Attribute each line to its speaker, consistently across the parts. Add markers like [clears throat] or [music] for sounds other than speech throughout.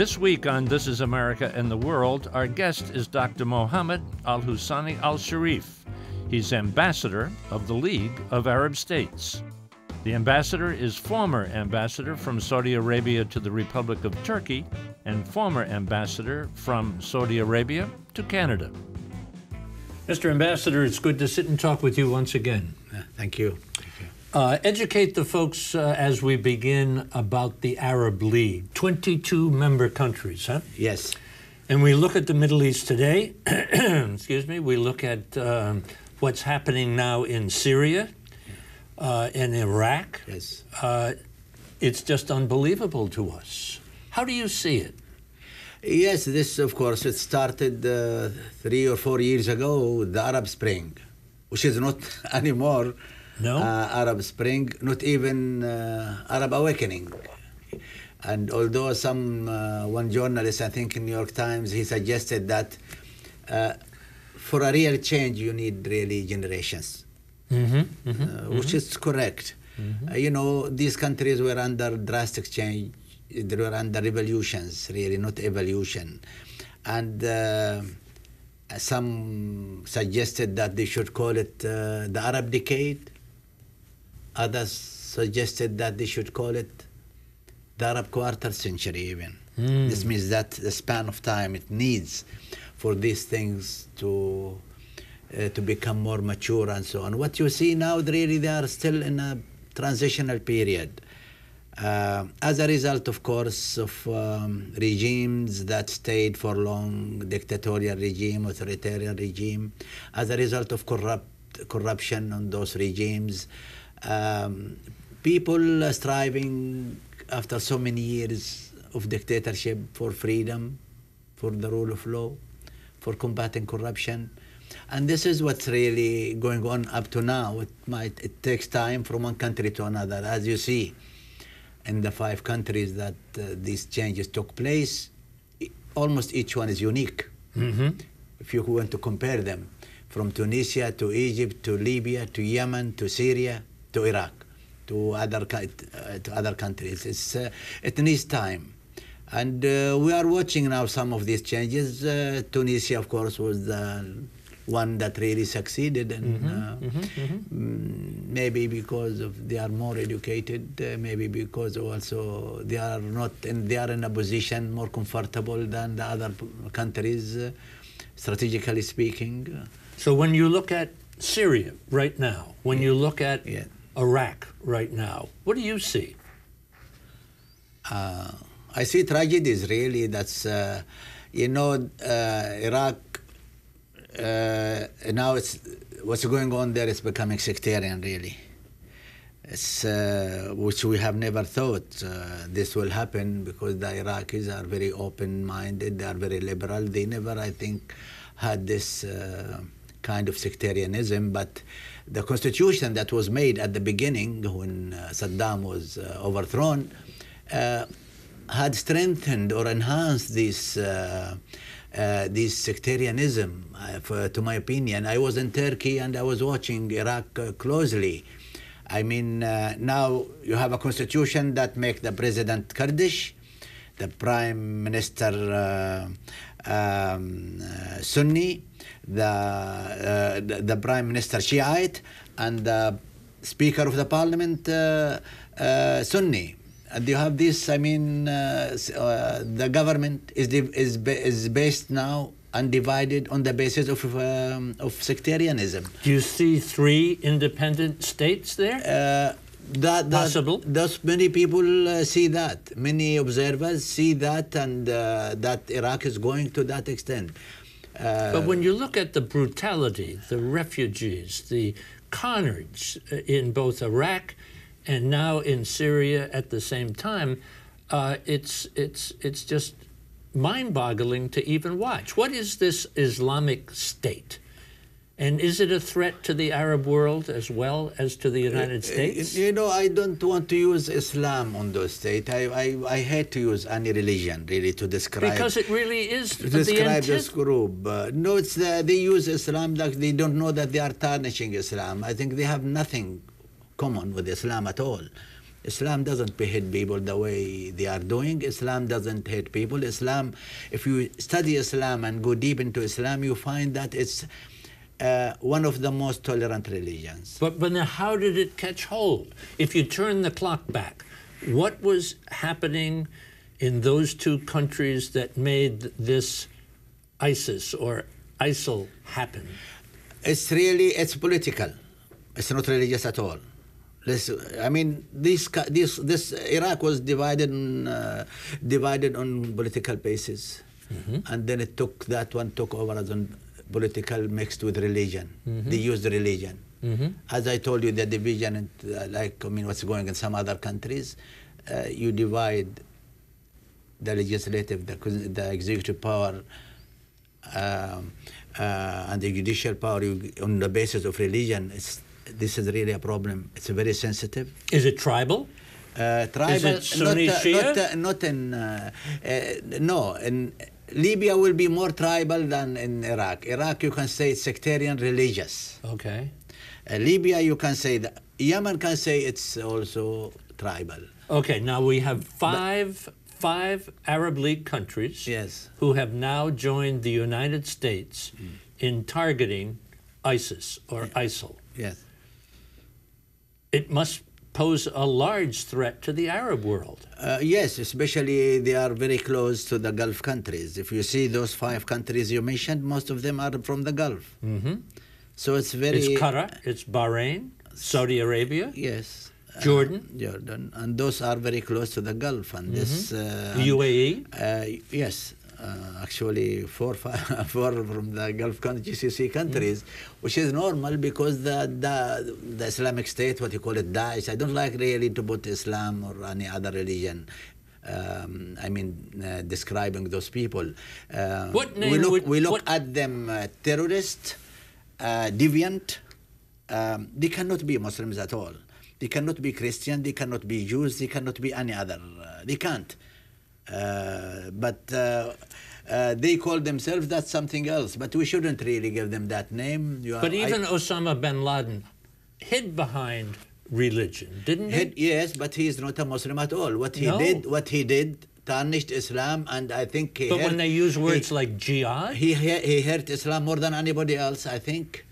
Speaker 1: This week on This is America and the World, our guest is Dr. Mohammed Al Hussaini Al Sharif. He's ambassador of the League of Arab States. The ambassador is former ambassador from Saudi Arabia to the Republic of Turkey and former ambassador from Saudi Arabia to Canada. Mr. Ambassador, it's good to sit and talk with you once again.
Speaker 2: thank you.
Speaker 1: Uh, educate the folks uh, as we begin about the Arab League. 22 member countries, huh?
Speaker 2: Yes.
Speaker 1: And we look at the Middle East today. [clears throat] excuse me. We look at um, what's happening now in Syria uh, and Iraq.
Speaker 2: Yes.
Speaker 1: Uh, it's just unbelievable to us. How do you see it?
Speaker 2: Yes, this, of course, it started uh, three or four years ago, the Arab Spring, which is not [laughs] anymore
Speaker 1: no?
Speaker 2: Uh, Arab Spring, not even uh, Arab Awakening. And although some uh, one journalist, I think in New York Times, he suggested that for a real change you need really generations,
Speaker 1: mm-hmm, mm-hmm, mm-hmm.
Speaker 2: which is correct. Mm-hmm. you know, these countries were under drastic change. They were under revolutions, really, not evolution. And some suggested that they should call it uh, the Arab Decade. Others suggested that they should call it the Arab quarter century, even. Mm. This means that the span of time it needs for these things to uh, to become more mature and so on. What you see now, really, they are still in a transitional period. Uh, as a result, of course, of um, regimes that stayed for long, dictatorial regime, authoritarian regime, as a result of corrupt corruption on those regimes, um, people striving after so many years of dictatorship for freedom, for the rule of law, for combating corruption. And this is what's really going on up to now. It might it takes time from one country to another, as you see in the five countries that uh, these changes took place. Almost each one is unique.
Speaker 1: Mm-hmm.
Speaker 2: If you want to compare them, from Tunisia to Egypt to Libya to Yemen to Syria, to Iraq, to other uh, to other countries. It's uh, it needs time, and uh, we are watching now some of these changes. Uh, Tunisia, of course, was the one that really succeeded, and
Speaker 1: mm-hmm, uh, mm-hmm, mm-hmm.
Speaker 2: maybe because of they are more educated, uh, maybe because also they are not in, they are in a position more comfortable than the other countries, strategically speaking.
Speaker 1: So when you look at Syria right now, when
Speaker 2: yeah.
Speaker 1: you look at
Speaker 2: yeah.
Speaker 1: Iraq right now. What do you see?
Speaker 2: Uh, I see tragedies really. That's uh, you know uh, Iraq. Uh, now it's what's going on there is becoming sectarian really. It's uh, which we have never thought this will happen because the Iraqis are very open-minded. They are very liberal. They never, I think, had this kind of sectarianism, but the constitution that was made at the beginning when uh, Saddam was uh, overthrown uh, had strengthened or enhanced this uh, uh, this sectarianism. Uh, for, to my opinion, I was in Turkey and I was watching Iraq closely. I mean, now you have a constitution that makes the president Kurdish, the prime minister um, Sunni, the, uh, the, the prime minister Shiite and the speaker of the parliament uh, uh, Sunni. And you have this. I mean, uh, uh, the government is is is based now undivided on the basis of um, of sectarianism.
Speaker 1: Do you see three independent states there?
Speaker 2: Uh, that, that,
Speaker 1: Possible.
Speaker 2: Thus, many people uh, see that. Many observers see that, and uh, that Iraq is going to that extent.
Speaker 1: Uh, but when you look at the brutality, the refugees, the carnage in both Iraq and now in Syria at the same time, uh, it's it's it's just mind-boggling to even watch. What is this Islamic State? And is it a threat to the Arab world as well as to the United uh, States?
Speaker 2: You know, I don't want to use Islam on those states. I, I, I hate to use any religion really to describe.
Speaker 1: Because it really is
Speaker 2: to describe this group. Uh, no, it's the, they use Islam like they don't know that they are tarnishing Islam. I think they have nothing common with Islam at all. Islam doesn't hate people the way they are doing. Islam doesn't hate people. Islam, if you study Islam and go deep into Islam, you find that it's uh, one of the most tolerant religions.
Speaker 1: But, but now, how did it catch hold? If you turn the clock back, what was happening in those two countries that made this ISIS or ISIL happen?
Speaker 2: It's really it's political. It's not religious at all. This, I mean, this, this, this Iraq was divided on, uh, divided on political basis, mm-hmm. and then it took that one took over as on political mixed with religion. Mm-hmm. They used religion. Mm-hmm. As I told you, the division, uh, like I mean, what's going in some other countries, uh, you divide the legislative, the, the executive power, um, uh, and the judicial power you, on the basis of religion. It's, this is really a problem. It's very sensitive.
Speaker 1: Is it tribal?
Speaker 2: Uh, tribal,
Speaker 1: is it Sunni
Speaker 2: not,
Speaker 1: Shia?
Speaker 2: Not, uh, not in, uh, uh, no, in Libya will be more tribal than in Iraq. Iraq, you can say it's sectarian religious.
Speaker 1: Okay.
Speaker 2: Uh, Libya, you can say that. Yemen can say it's also tribal.
Speaker 1: Okay, now we have five but, five Arab League countries
Speaker 2: yes.
Speaker 1: who have now joined the United States mm. in targeting ISIS or yeah. ISIL.
Speaker 2: Yes.
Speaker 1: It must pose a large threat to the Arab world.
Speaker 2: Uh, yes, especially they are very close to the Gulf countries. If you see those five countries you mentioned, most of them are from the Gulf.
Speaker 1: Mm-hmm.
Speaker 2: So it's very.
Speaker 1: It's Qatar, it's Bahrain, Saudi Arabia.
Speaker 2: Yes.
Speaker 1: Jordan.
Speaker 2: Uh, Jordan, and those are very close to the Gulf. And mm-hmm. this uh,
Speaker 1: UAE.
Speaker 2: Uh, yes, uh, actually four, five, [laughs] four from the Gulf countries, GCC countries, mm. which is normal because the, the, the Islamic State, what you call it, Daesh. I don't like really to put Islam or any other religion. Um, I mean, uh, describing those people.
Speaker 1: Uh, what name
Speaker 2: we look,
Speaker 1: would,
Speaker 2: we look
Speaker 1: what?
Speaker 2: at them uh, terrorist, uh, deviant. Um, they cannot be Muslims at all. They cannot be Christian. They cannot be Jews. They cannot be any other. Uh, they can't. Uh, but uh, uh, they call themselves that's something else. But we shouldn't really give them that name.
Speaker 1: You but even I, Osama bin Laden hid behind religion, didn't he?
Speaker 2: Yes, but he is not a Muslim at all. What he no. did, what he did, tarnished Islam, and I think.
Speaker 1: but
Speaker 2: hurt,
Speaker 1: when they use words he, like jihad,
Speaker 2: he he hurt Islam more than anybody else. I think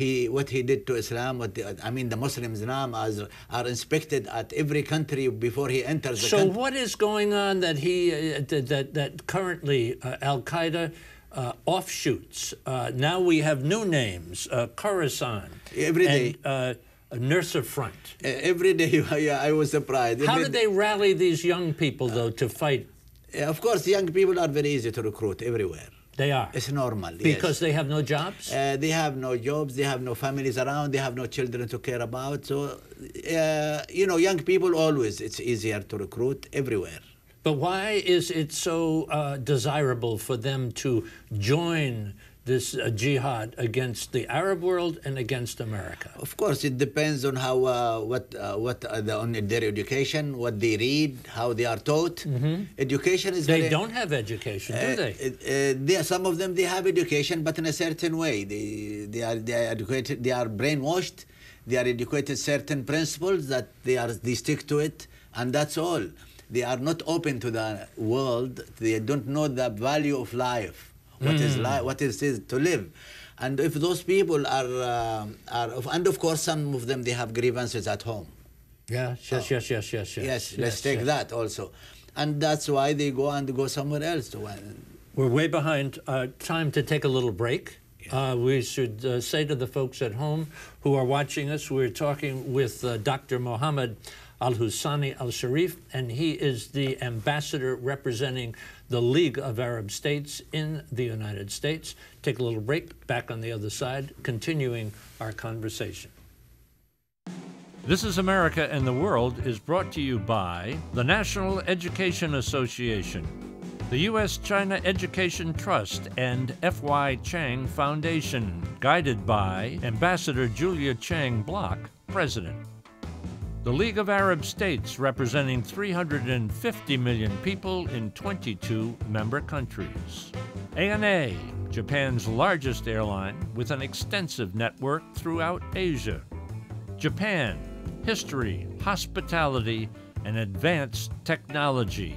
Speaker 2: he what he did to Islam. What the, I mean, the Muslims now are, are inspected at every country before he enters.
Speaker 1: so
Speaker 2: country.
Speaker 1: what is going on that he uh, that that currently uh, Al Qaeda? Uh, offshoots. Uh, now we have new names: uh, Khorasan,
Speaker 2: every day,
Speaker 1: and, uh, Nusra Front.
Speaker 2: Every day, [laughs] yeah, I was surprised.
Speaker 1: How did they rally these young people, though, to fight?
Speaker 2: of course, young people are very easy to recruit everywhere.
Speaker 1: They are.
Speaker 2: It's normal.
Speaker 1: Because
Speaker 2: yes.
Speaker 1: they have no jobs?
Speaker 2: Uh, they have no jobs, they have no families around, they have no children to care about. So, uh, you know, young people always, it's easier to recruit everywhere.
Speaker 1: But why is it so uh, desirable for them to join this uh, jihad against the Arab world and against America?
Speaker 2: Of course, it depends on how uh, what uh, what the, on their education, what they read, how they are taught. Mm-hmm. Education is
Speaker 1: they
Speaker 2: very,
Speaker 1: don't have education, do they?
Speaker 2: Uh, they? Some of them they have education, but in a certain way. They they are they are educated. They are brainwashed. They are educated certain principles that they are they stick to it, and that's all. They are not open to the world. They don't know the value of life what mm. is life, what is it to live. And if those people are, uh, are, and of course, some of them they have grievances at home.
Speaker 1: Yeah, yes, yes, yes, yes, yes.
Speaker 2: Yes, let's take yes. that also, and that's why they go and go somewhere else to.
Speaker 1: We're way behind. Uh, time to take a little break. Uh, we should uh, say to the folks at home who are watching us, we're talking with uh, Dr. Mohammed Al Hussaini Al Sharif, and he is the ambassador representing the League of Arab States in the United States. Take a little break, back on the other side, continuing our conversation.
Speaker 3: This is America and the World is brought to you by the National Education Association, the U.S. China Education Trust, and F.Y. Chang Foundation, guided by Ambassador Julia Chang Bloch, President the League of Arab States, representing 350 million people in 22 member countries. ANA, Japan's largest airline with an extensive network throughout Asia. Japan, history, hospitality, and advanced technology.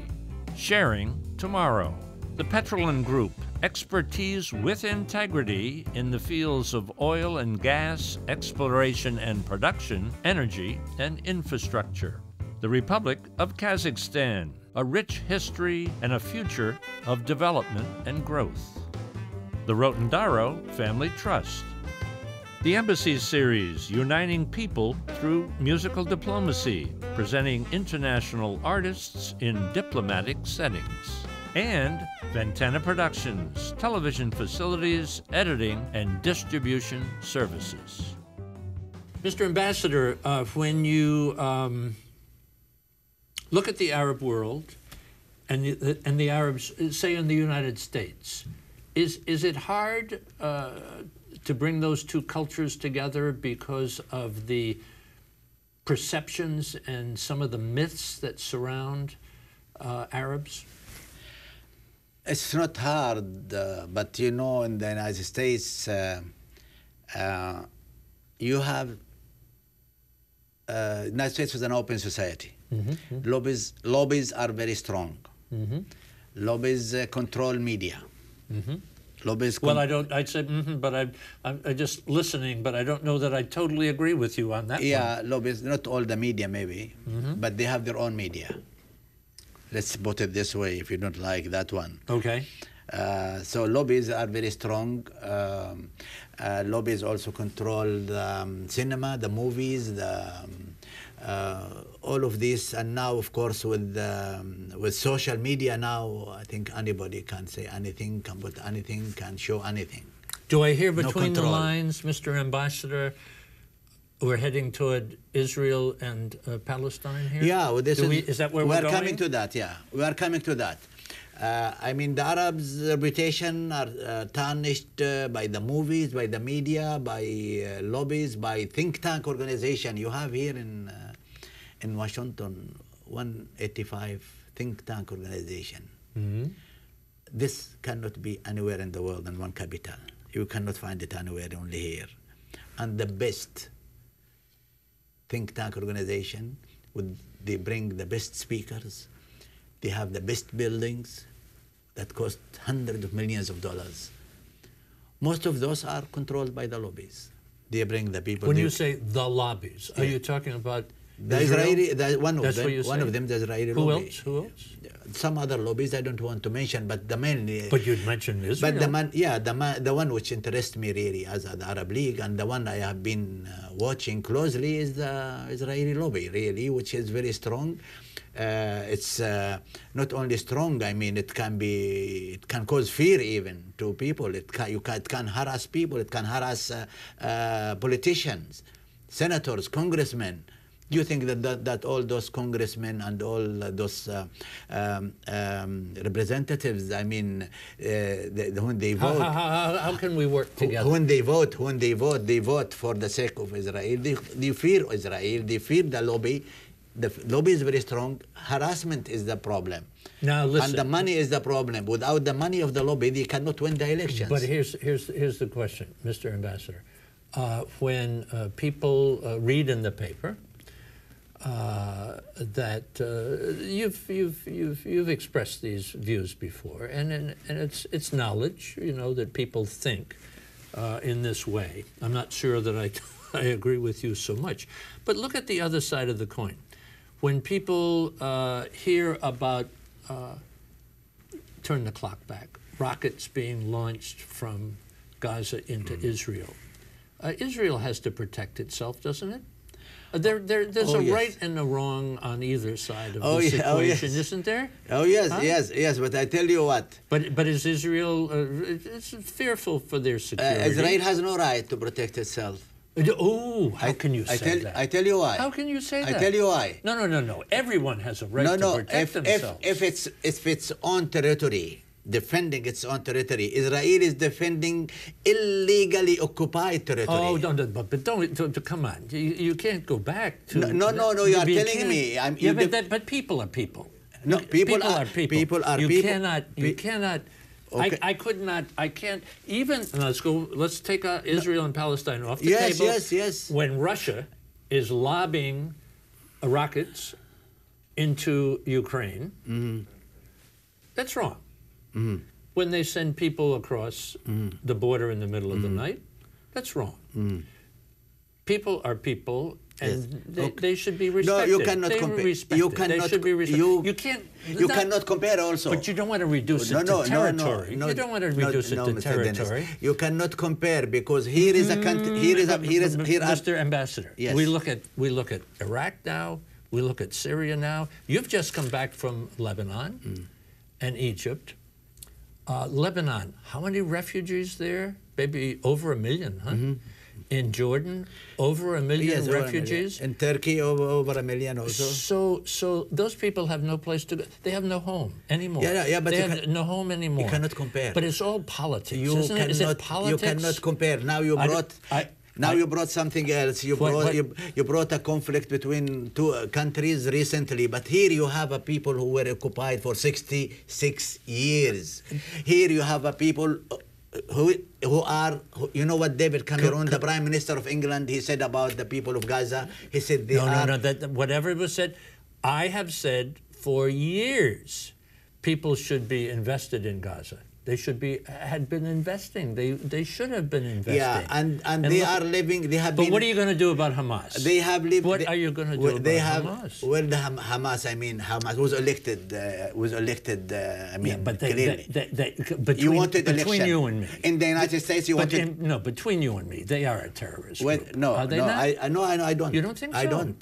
Speaker 3: Sharing tomorrow. The Petrolin Group, expertise with integrity in the fields of oil and gas, exploration and production, energy, and infrastructure. The Republic of Kazakhstan, a rich history and a future of development and growth. The Rotendaro Family Trust. The Embassy Series, uniting people through musical diplomacy, presenting international artists in diplomatic settings. And Ventana Productions, television facilities, editing, and distribution services.
Speaker 1: Mr. Ambassador, uh, when you um, look at the Arab world and the, and the Arabs, say in the United States, is, is it hard uh, to bring those two cultures together because of the perceptions and some of the myths that surround uh, Arabs?
Speaker 2: It's not hard, uh, but you know, in the United States, uh, uh, you have uh, United States is an open society.
Speaker 1: Mm-hmm.
Speaker 2: Lobbies lobbies are very strong.
Speaker 1: Mm-hmm.
Speaker 2: Lobbies uh, control media.
Speaker 1: Mm-hmm.
Speaker 2: Lobbies.
Speaker 1: Well, I don't. I'd say, mm-hmm, but I, I'm, I'm just listening. But I don't know that I totally agree with you on that. one.
Speaker 2: yeah, lobbies. Not all the media, maybe,
Speaker 1: Mm-hmm.
Speaker 2: but they have their own media. Let's put it this way. If you don't like that one.
Speaker 1: Okay.
Speaker 2: Uh, so lobbies are very strong. Um, uh, lobbies also control the um, cinema, the movies, the um, uh, all of this, and now, of course, with um, with social media, now I think anybody can say anything, can put anything, can show anything.
Speaker 1: Do I hear between the lines, Mr. Ambassador? We're heading toward Israel and uh, Palestine here.
Speaker 2: Yeah, well, this is,
Speaker 1: we, is that where we're, we're
Speaker 2: coming to that. Yeah, we are coming to that. Uh, I mean, the Arabs' reputation are uh, tarnished uh, by the movies, by the media, by uh, lobbies, by think tank organization. You have here in uh, in Washington 185 think tank organization.
Speaker 1: Mhm.
Speaker 2: This cannot be anywhere in the world in one capital. You cannot find it anywhere, only here. And the best think tank organization would they bring the best speakers they have the best buildings that cost hundreds of millions of dollars. Most of those are controlled by the lobbies. They bring the people
Speaker 1: When you say the lobbies, are you talking about
Speaker 2: the
Speaker 1: Israel?
Speaker 2: Israeli, the, one of
Speaker 1: That's
Speaker 2: them, one of them, the Israeli
Speaker 1: Who
Speaker 2: lobby.
Speaker 1: else? Who else?
Speaker 2: Some other lobbies I don't want to mention, but the main.
Speaker 1: But you'd mentioned Israel.
Speaker 2: But the man, yeah, the man, the one which interests me really as the Arab League, and the one I have been uh, watching closely is the Israeli lobby, really, which is very strong. Uh, it's uh, not only strong. I mean, it can be, it can cause fear even to people. It can, you can, it can harass people. It can harass uh, uh, politicians, senators, congressmen. Do you think that, that, that all those congressmen and all those uh, um, um, representatives, I mean, uh, the, the- when they vote,
Speaker 1: how, how, how can we work together?
Speaker 2: when they vote, when they vote, they vote for the sake of Israel. They, they fear Israel. They fear the lobby. The lobby is very strong. Harassment is the problem.
Speaker 1: Now listen.
Speaker 2: And the money is the problem. Without the money of the lobby, they cannot win the elections.
Speaker 1: But here's here's here's the question, Mr. Ambassador. Uh, when uh, people uh, read in the paper uh, that uh, you've you've you've you've expressed these views before, and and, and it's it's knowledge, you know, that people think uh, in this way. I'm not sure that I [laughs] I agree with you so much, but look at the other side of the coin. When people uh, hear about uh, turn the clock back. Rockets being launched from Gaza into
Speaker 2: Mm.
Speaker 1: Israel. Uh, Israel has to protect itself, doesn't it? Uh, there, there, there's
Speaker 2: Oh,
Speaker 1: a
Speaker 2: yes.
Speaker 1: right and a wrong on either side of
Speaker 2: Oh,
Speaker 1: this
Speaker 2: yeah, oh,
Speaker 1: equation,
Speaker 2: yes.
Speaker 1: isn't there?
Speaker 2: oh yes,
Speaker 1: Huh?
Speaker 2: yes, yes. But I tell you what,
Speaker 1: But but is Israel? Uh, it's fearful for their
Speaker 2: uh,
Speaker 1: security.
Speaker 2: Israel has no right to protect itself.
Speaker 1: Oh, how
Speaker 2: I,
Speaker 1: can you
Speaker 2: I
Speaker 1: say
Speaker 2: tell,
Speaker 1: that?
Speaker 2: I tell you why.
Speaker 1: how can you say
Speaker 2: I
Speaker 1: that?
Speaker 2: I tell you why.
Speaker 1: No, no, no, no. Everyone has a right
Speaker 2: no,
Speaker 1: to
Speaker 2: no.
Speaker 1: protect
Speaker 2: If, if,
Speaker 1: themselves.
Speaker 2: if it's if it's own territory, defending its own territory, Israel is defending illegally occupied territory.
Speaker 1: Oh, don't, don't- but, but don't, don't, come on. You, you can't go back to.
Speaker 2: No, no, no, no, you are
Speaker 1: You
Speaker 2: telling
Speaker 1: can't.
Speaker 2: me, I'm-
Speaker 1: yeah, but, that, but people are people.
Speaker 2: No,
Speaker 1: You-
Speaker 2: people are-
Speaker 1: people.
Speaker 2: people are
Speaker 1: you
Speaker 2: people.
Speaker 1: Cannot, you
Speaker 2: Pe-
Speaker 1: cannot.
Speaker 2: Okay.
Speaker 1: I, I could not. I can't even. Let's go. Let's take uh, Israel and Palestine off the
Speaker 2: Yes,
Speaker 1: table.
Speaker 2: yes, yes.
Speaker 1: When Russia is lobbing rockets into Ukraine. That's wrong. Mm. When they send people across mm. the border in the middle of the mm. night, that's wrong. People are people, and they,
Speaker 2: Okay.
Speaker 1: they should be respected.
Speaker 2: No, you cannot
Speaker 1: they
Speaker 2: compare. You
Speaker 1: they
Speaker 2: cannot.
Speaker 1: should be respected.
Speaker 2: You,
Speaker 1: you can't.
Speaker 2: You
Speaker 1: not-
Speaker 2: cannot compare also.
Speaker 1: But you don't want to reduce
Speaker 2: no,
Speaker 1: it
Speaker 2: no,
Speaker 1: to territory.
Speaker 2: no, no,
Speaker 1: you don't want to reduce it to
Speaker 2: Mr. Dennis. You cannot compare because here is a country. Here is a. Here is. Here are.
Speaker 1: Mr. Ambassador,
Speaker 2: Yes.
Speaker 1: we look at we look at Iraq now. We look at Syria now. You've just come back from Lebanon
Speaker 2: Mm.
Speaker 1: and Egypt. Uh, Lebanon, how many refugees there? Maybe over a million, huh? In Jordan, over a million.
Speaker 2: Yes, over a million.
Speaker 1: refugees.
Speaker 2: In Turkey, over, over a million also.
Speaker 1: So, so those people have no place to go. They have no home anymore.
Speaker 2: Yeah, yeah, yeah, but
Speaker 1: they have
Speaker 2: can-
Speaker 1: no home anymore.
Speaker 2: You cannot compare.
Speaker 1: But it's all politics,
Speaker 2: You
Speaker 1: isn't
Speaker 2: cannot.
Speaker 1: it? Is it
Speaker 2: You cannot compare. Now you
Speaker 1: I
Speaker 2: brought.
Speaker 1: I-
Speaker 2: now
Speaker 1: I-
Speaker 2: you brought something else. You
Speaker 1: What-
Speaker 2: brought
Speaker 1: what-
Speaker 2: you, you brought a conflict between two uh, countries recently, but here you have a people who were occupied for 66 years. Here you have a people uh, who who are who, you know what David Cameron, the Prime Minister of England, he said about the people of Gaza. He said they
Speaker 1: no,
Speaker 2: are
Speaker 1: no, no. That whatever was said, I have said for years, people should be invested in Gaza. They should be had been investing. They they should have been investing.
Speaker 2: yeah, and and, they
Speaker 1: look-
Speaker 2: are living. They have
Speaker 1: But
Speaker 2: been.
Speaker 1: what are you going to do about Hamas?
Speaker 2: They have lived.
Speaker 1: What
Speaker 2: they-
Speaker 1: are you going to do
Speaker 2: well,
Speaker 1: about
Speaker 2: they have,
Speaker 1: Hamas?
Speaker 2: Well, the Ham- Hamas, I mean, Hamas was elected. Uh, was elected. Uh, I mean,
Speaker 1: yeah, but they,
Speaker 2: clearly.
Speaker 1: they, they, they, between,
Speaker 2: you wanted
Speaker 1: between
Speaker 2: election
Speaker 1: you and me.
Speaker 2: in the United States. You
Speaker 1: But
Speaker 2: wanted.
Speaker 1: in- no, between you and me, they are a terrorist
Speaker 2: well,
Speaker 1: group.
Speaker 2: no,
Speaker 1: are they
Speaker 2: no,
Speaker 1: not?
Speaker 2: I, I no, I, I don't.
Speaker 1: You don't think so?
Speaker 2: I don't.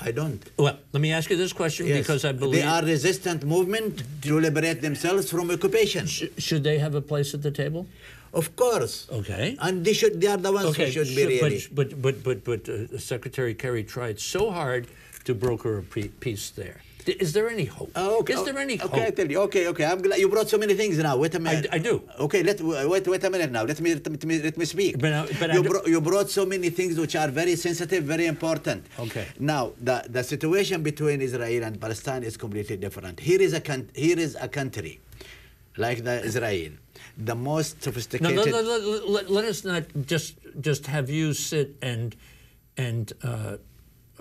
Speaker 2: I don't.
Speaker 1: well, let me ask you this question
Speaker 2: Yes.
Speaker 1: because I believe
Speaker 2: they are resistant movement to liberate themselves from occupation.
Speaker 1: Sh- should they have a place at the table?
Speaker 2: Of course.
Speaker 1: Okay.
Speaker 2: And they should. They are the ones
Speaker 1: Okay,
Speaker 2: who should be really.
Speaker 1: but but but but, but uh, Secretary Kerry tried so hard to broker a pe- peace there. Is there any hope?
Speaker 2: Oh, okay.
Speaker 1: Is there any
Speaker 2: okay, I
Speaker 1: hope?
Speaker 2: tell you. Okay, okay. I'm glad you brought so many things now. Wait a minute.
Speaker 1: I do.
Speaker 2: Okay, let wait. Wait a minute now. Let me let me let me speak.
Speaker 1: But I- but
Speaker 2: you, brought, you brought so many things which are very sensitive, very important.
Speaker 1: Okay.
Speaker 2: Now the the situation between Israel and Palestine is completely different. Here is a here is a country, like the Israel, the most
Speaker 1: No,
Speaker 2: sophisticated.
Speaker 1: let, let, let, let, let us not just just have you sit and and uh,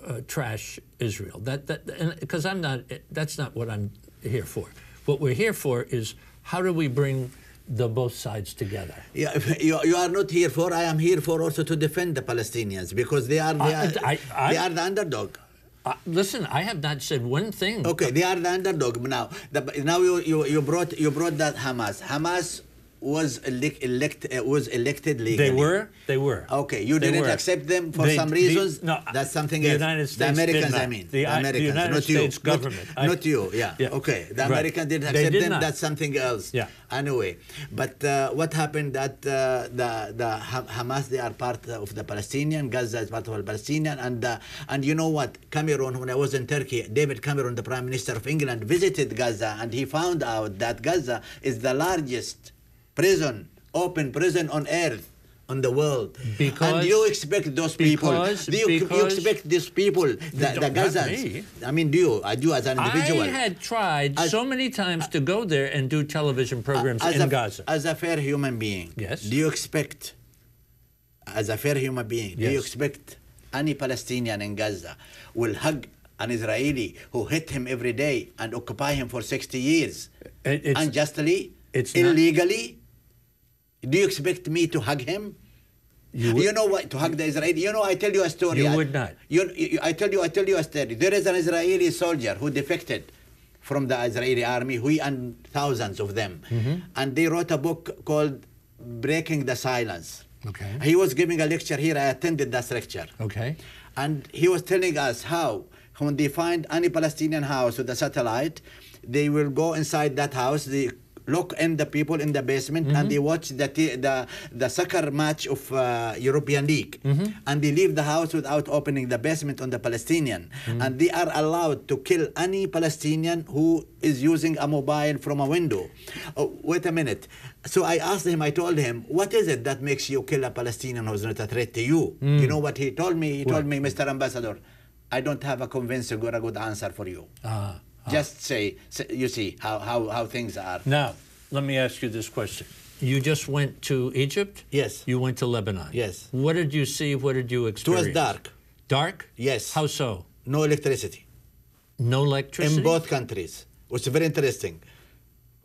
Speaker 1: uh, trash Israel. That that because I'm not. That's not what I'm here for. What we're here for is how do we bring the both sides together.
Speaker 2: Yeah, [laughs] you, you are not here for. I am here for also to defend the Palestinians because they are they
Speaker 1: I-
Speaker 2: are,
Speaker 1: I- I-
Speaker 2: they are the underdog.
Speaker 1: Uh, listen, I have not said one thing.
Speaker 2: Okay, they are the underdog now. The, now you, you, you brought you brought that Hamas. Hamas was elect, elect uh, was elected legally.
Speaker 1: They were. They were.
Speaker 2: Okay, you
Speaker 1: They
Speaker 2: didn't
Speaker 1: were.
Speaker 2: accept them for
Speaker 1: They-
Speaker 2: some
Speaker 1: the-
Speaker 2: reasons.
Speaker 1: no,
Speaker 2: that's something
Speaker 1: the
Speaker 2: else.
Speaker 1: United
Speaker 2: the
Speaker 1: States did
Speaker 2: Americans, I mean,
Speaker 1: The
Speaker 2: the,
Speaker 1: I- the
Speaker 2: Americans,
Speaker 1: United
Speaker 2: not
Speaker 1: States
Speaker 2: you, Not-
Speaker 1: government. I-
Speaker 2: not, you. Yeah.
Speaker 1: Yeah.
Speaker 2: Okay, the
Speaker 1: Right.
Speaker 2: Americans didn't accept
Speaker 1: did
Speaker 2: them.
Speaker 1: not.
Speaker 2: That's something else.
Speaker 1: Yeah.
Speaker 2: Anyway, but uh, what happened that uh, the the Hamas they are part of the Palestinian. Gaza is part of the Palestinian, and uh, and you know what? Cameron, when I was in Turkey, David Cameron, the Prime Minister of England, visited Gaza, and he found out that Gaza is the largest prison, open prison on earth. On the world,
Speaker 1: Because-
Speaker 2: and you expect those people?
Speaker 1: because-
Speaker 2: do you, you expect these people, the, the Gazans? I mean, do you? I do as an individual.
Speaker 1: I had tried
Speaker 2: As-
Speaker 1: so many times to go there and do television programs in
Speaker 2: a,
Speaker 1: Gaza.
Speaker 2: As a fair human being,
Speaker 1: Yes.
Speaker 2: do you expect, as a fair human being, do you expect any Palestinian in Gaza will hug an Israeli who hit him every day and occupy him for 60 years uh,
Speaker 1: It- it's-
Speaker 2: unjustly,
Speaker 1: it's not-
Speaker 2: illegally? Do you expect me to hug him?
Speaker 1: You
Speaker 2: You, know what? To hug the Israeli. You know, I tell you a story.
Speaker 1: You
Speaker 2: I-
Speaker 1: would not.
Speaker 2: You, you, I tell you, I tell you a story. There is an Israeli soldier who defected from the Israeli army, he and thousands of them,
Speaker 1: Mm-hmm.
Speaker 2: and they wrote a book called "Breaking the Silence."
Speaker 1: Okay.
Speaker 2: He was giving a lecture here. I attended that lecture.
Speaker 1: Okay.
Speaker 2: And he was telling us how, when they find any Palestinian house with a satellite, they will go inside that house. They lock in the people in the basement and they watch the t- the the soccer match of uh, European League, and they leave the house without opening the basement on the Palestinian, and they are allowed to kill any Palestinian who is using a mobile from a window. Oh, wait a minute. So I asked him. I told him, "What is it that makes you kill a Palestinian who's not a threat to you?" You know what he told me? He told me, "Mr. Ambassador, I don't have a convincing or a good answer for you.
Speaker 1: Ah.
Speaker 2: Just say, say- you see how, how, how things are."
Speaker 1: Now, let me ask you this question. You just went to Egypt?
Speaker 2: Yes.
Speaker 1: You went to Lebanon?
Speaker 2: Yes.
Speaker 1: What did you see? What did you experience?
Speaker 2: It was dark.
Speaker 1: Dark?
Speaker 2: Yes.
Speaker 1: How so?
Speaker 2: No electricity
Speaker 1: No electricity?
Speaker 2: in both countries, which is very interesting.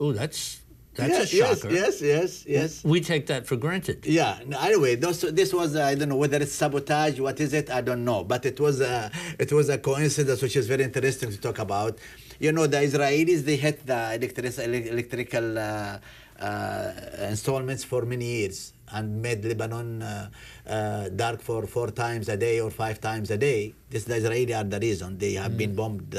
Speaker 1: Oh, that's that's
Speaker 2: yes,
Speaker 1: a shocker.
Speaker 2: Yes, yes, yes, yes.
Speaker 1: We take that for granted.
Speaker 2: Yeah. Anyway, those, this was uh, I don't know whether it's sabotage. What is it? I don't know. But it was a it was a coincidence, which is very interesting to talk about. You know, the Israelis they hit the electric, electrical uh, uh, installments for many years and made Lebanon uh, uh, dark for four times a day or five times a day. This the Israeli are the reason they have been bombed.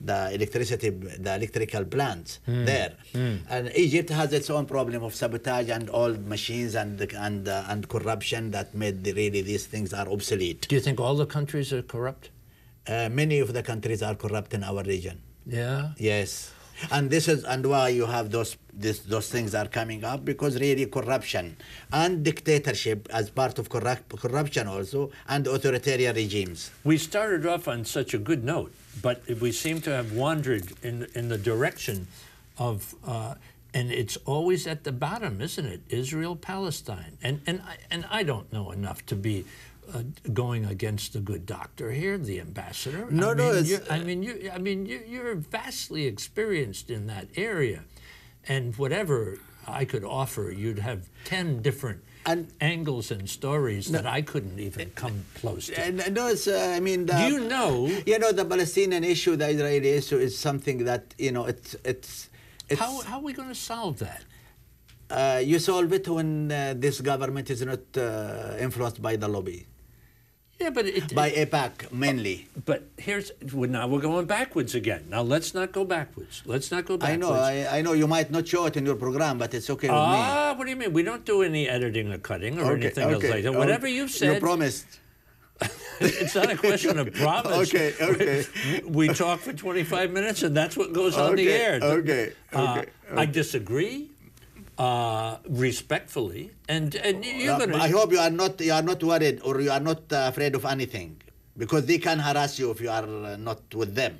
Speaker 2: The electricity, the electrical plants there, and Egypt has its own problem of sabotage and old machines and and uh, and corruption that made the, really these things are obsolete.
Speaker 1: Do you think all the countries are corrupt?
Speaker 2: Uh, many of the countries are corrupt in our region.
Speaker 1: Yeah.
Speaker 2: Yes, and this is and why you have those this, those things are coming up because really corruption and dictatorship as part of corrupt, corruption also and authoritarian regimes.
Speaker 1: We started off on such a good note, but we seem to have wandered in in the direction of, uh, and it's always at the bottom, isn't it? Israel, Palestine, and and I, and I don't know enough to be. Uh, going against the good doctor here, the ambassador.
Speaker 2: No,
Speaker 1: I
Speaker 2: no,
Speaker 1: mean,
Speaker 2: it's-
Speaker 1: you're- I mean, you. I mean, you, you're vastly experienced in that area, and whatever I could offer, you'd have ten different
Speaker 2: And-
Speaker 1: angles and stories that I couldn't even come close to.
Speaker 2: And no, it's, uh, I mean, the,
Speaker 1: you know
Speaker 2: You know, the Palestinian issue, the Israeli issue is something that, you know, it's, it's, it's
Speaker 1: How, how are we going to solve that?
Speaker 2: uh, you solve it when uh, this government is not uh, influenced by the lobby,
Speaker 1: Yeah, but it,
Speaker 2: by AIPAC mainly.
Speaker 1: but here's well, now we're going backwards again. Now let's not go backwards. Let's not go backwards.
Speaker 2: I know, I, I know you might not show it in your program, but it's okay with
Speaker 1: Ah, what do you mean? We don't do any editing or cutting or
Speaker 2: me.
Speaker 1: anything else like that. Whatever you
Speaker 2: You
Speaker 1: said,
Speaker 2: promised. [laughs]
Speaker 1: it's not a question of promise.
Speaker 2: Okay, okay.
Speaker 1: We, [laughs] we talk for 25 minutes and that's what goes on the
Speaker 2: Okay,
Speaker 1: air.
Speaker 2: okay,
Speaker 1: Uh,
Speaker 2: okay,
Speaker 1: I disagree uh, respectfully, and and you're
Speaker 2: Uh,
Speaker 1: going to.
Speaker 2: I hope you are not you are not worried or you are not uh, afraid of anything, because they can harass you if you are uh, not with them.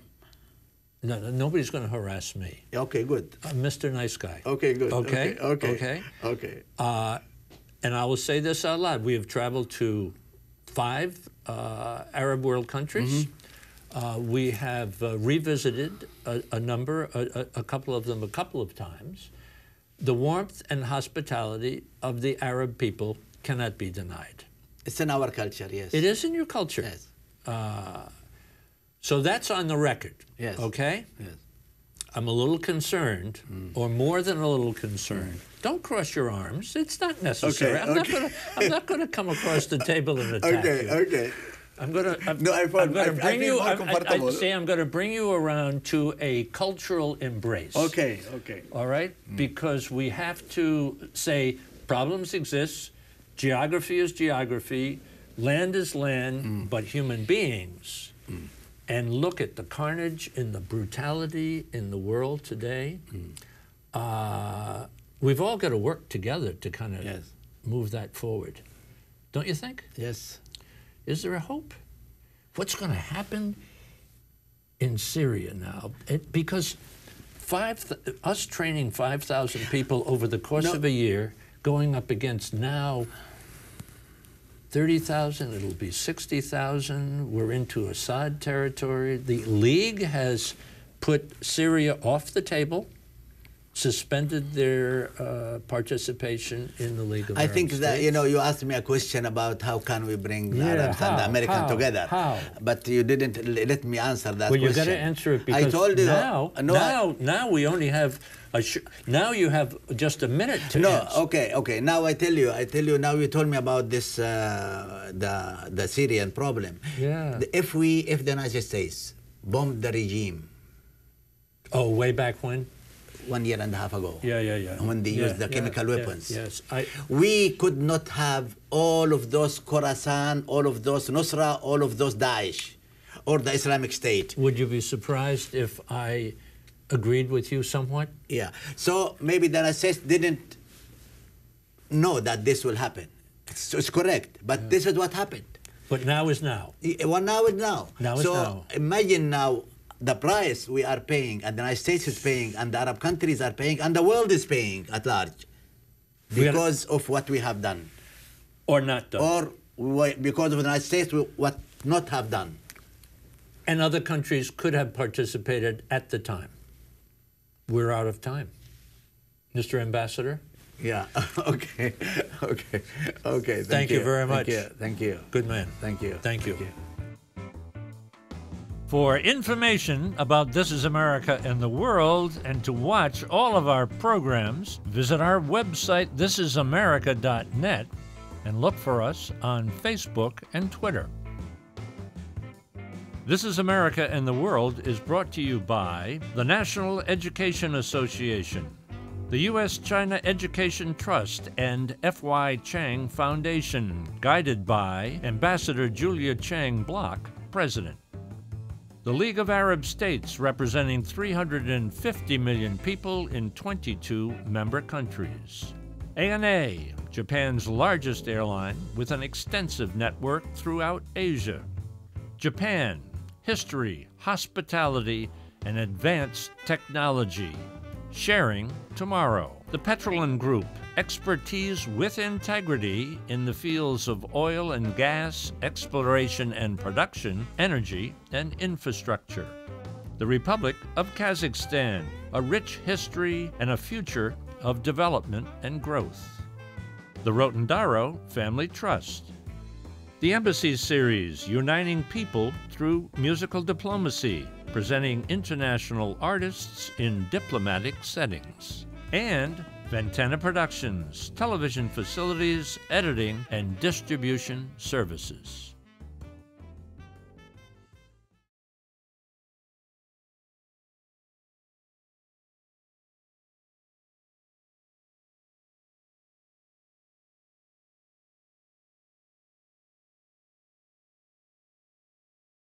Speaker 1: No, no, nobody's going to harass me.
Speaker 2: Okay, good.
Speaker 1: I'm Mr. Nice Guy.
Speaker 2: Okay, good.
Speaker 1: Okay.
Speaker 2: Okay.
Speaker 1: Okay.
Speaker 2: Okay.
Speaker 1: Uh, and I will say this out loud: we have traveled to five uh, Arab world countries. Uh, we have uh, revisited a, a number, a, a couple of them, a couple of times. The warmth and hospitality of the Arab people cannot be denied.
Speaker 2: It's in our culture, yes.
Speaker 1: It is in your culture.
Speaker 2: Yes.
Speaker 1: Uh, so that's on the record.
Speaker 2: Yes.
Speaker 1: Okay?
Speaker 2: Yes.
Speaker 1: I'm a little concerned, mm. or more than a little concerned. Mm. Don't cross your arms. It's not necessary.
Speaker 2: Okay,
Speaker 1: I'm not
Speaker 2: okay.
Speaker 1: going to. I'm not going to come across the table and [laughs] attack
Speaker 2: Okay,
Speaker 1: you.
Speaker 2: okay.
Speaker 1: I'm going to. I'm,
Speaker 2: No, I
Speaker 1: I'm
Speaker 2: found-
Speaker 1: going to
Speaker 2: I
Speaker 1: bring
Speaker 2: feel
Speaker 1: you. I, I, I say I'm going to bring you around to a cultural embrace.
Speaker 2: Okay, okay.
Speaker 1: All right, hmm. because we have to say problems exist. Geography is geography. Land is land, hmm. but human beings. Hmm. And look at the carnage and the brutality in the world today. Uh, we've all got to work together to kind of
Speaker 2: Yes.
Speaker 1: move that forward. Don't you think?
Speaker 2: Yes.
Speaker 1: Is there a hope? What's going to happen in Syria now? It, because five, th- us training 5,000 people over the course
Speaker 2: No.
Speaker 1: of a year, going up against now 30,000, it'll be 60,000. We're into Assad territory. The League has put Syria off the table, suspended their uh, participation in the League of
Speaker 2: I
Speaker 1: Arab
Speaker 2: think that you know you asked me a question about how can we bring the
Speaker 1: Yeah,
Speaker 2: Arabs and the
Speaker 1: how?
Speaker 2: American
Speaker 1: How?
Speaker 2: together.
Speaker 1: How?
Speaker 2: But you didn't let me answer that
Speaker 1: Well, you
Speaker 2: question.
Speaker 1: got to answer it because I
Speaker 2: told you
Speaker 1: now,
Speaker 2: no, I-
Speaker 1: now, now we only have sh- now you have just a minute to
Speaker 2: No,
Speaker 1: answer.
Speaker 2: okay, okay. Now I tell you, I tell you. Now you told me about this, uh, the the Syrian problem.
Speaker 1: Yeah.
Speaker 2: If we, if the United States bombed the regime
Speaker 1: Oh, way back when?
Speaker 2: One year and a half ago,
Speaker 1: Yeah, yeah, yeah.
Speaker 2: when they
Speaker 1: Yeah,
Speaker 2: used the
Speaker 1: yeah,
Speaker 2: chemical
Speaker 1: yeah,
Speaker 2: weapons,
Speaker 1: Yes, I.
Speaker 2: we could not have all of those Khorasan, all of those Nusra, all of those Daesh, or the Islamic State.
Speaker 1: Would you be surprised if I agreed with you somewhat?
Speaker 2: Yeah. So maybe the United didn't know that this will happen. It's, it's correct, but this is what happened.
Speaker 1: But now is now.
Speaker 2: Yeah, Well, now is now.
Speaker 1: Now is
Speaker 2: so
Speaker 1: now.
Speaker 2: imagine now the price we are paying, and the United States is paying, and the Arab countries are paying, and the world is paying at large because of what we have done,
Speaker 1: Or not done.
Speaker 2: or we- because of the United States, we- what not have done.
Speaker 4: And other countries could have participated at the time. We're out of time. Mr. Ambassador?
Speaker 2: Yeah. [laughs] okay. Okay. Okay. Thank,
Speaker 4: Thank you very much.
Speaker 2: Thank you. Thank you.
Speaker 4: Good man.
Speaker 2: Thank you.
Speaker 4: Thank you.
Speaker 1: For information about This Is America and the World and to watch all of our programs, visit our website, thisisamerica.net, and look for us on Facebook and Twitter. This is America and the World is brought to you by the National Education Association, the U.S. China Education Trust, and F.Y. Chang Foundation, guided by Ambassador Julia Chang Bloch, President. The League of Arab States, representing 350 million people in 22 member countries. ANA, Japan's largest airline with an extensive network throughout Asia. Japan, history, hospitality, and advanced technology. Sharing tomorrow. The Petrolin Group, expertise with integrity in the fields of oil and gas, exploration and production, energy, and infrastructure. The Republic of Kazakhstan, a rich history and a future of development and growth. The Rotendaro Family Trust. The Embassy Series, uniting people through musical diplomacy, presenting international artists in diplomatic settings. And Ventana Productions, television facilities, editing, and distribution services.